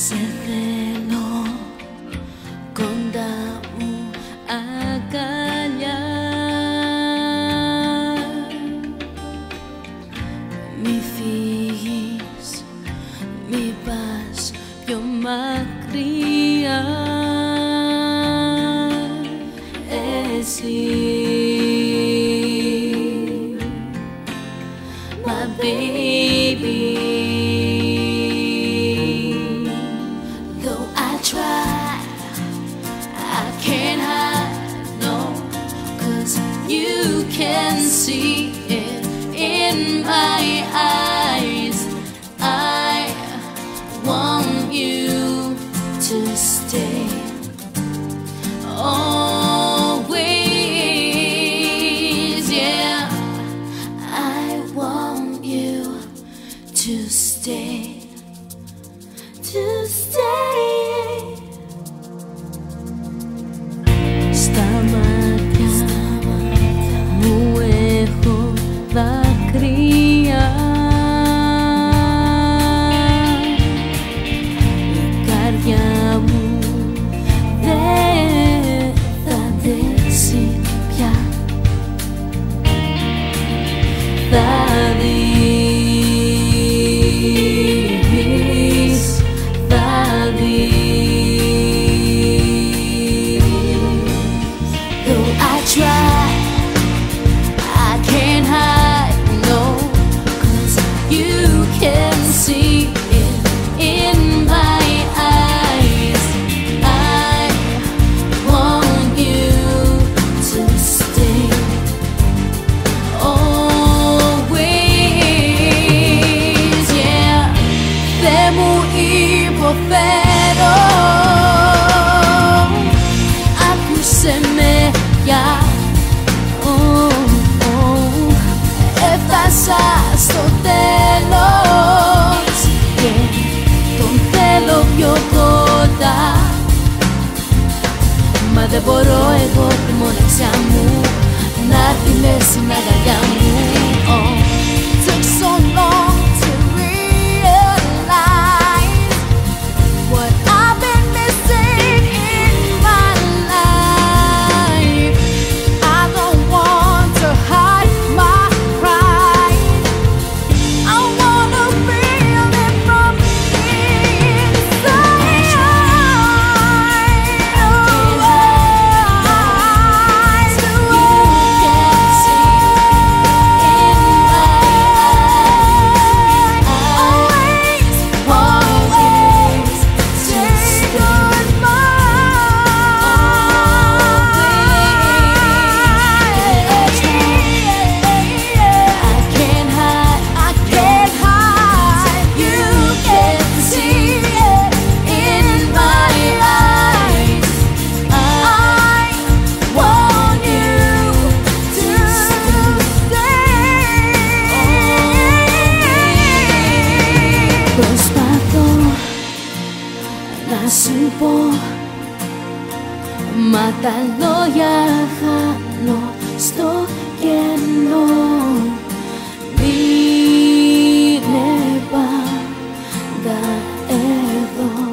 Σε θέλω κοντά μου αγκαλιά Μη φύγεις, μη πας πιο μακριά Εσύ Μα see it in my eyes. I want you to stay. Always, yeah. I want you to stay. Δεν μπορώ εγώ τη μοναξιά μου να τη μέση να σου πω Μα τα λόγια χάνω στο κενό. Είναι πάντα εδώ.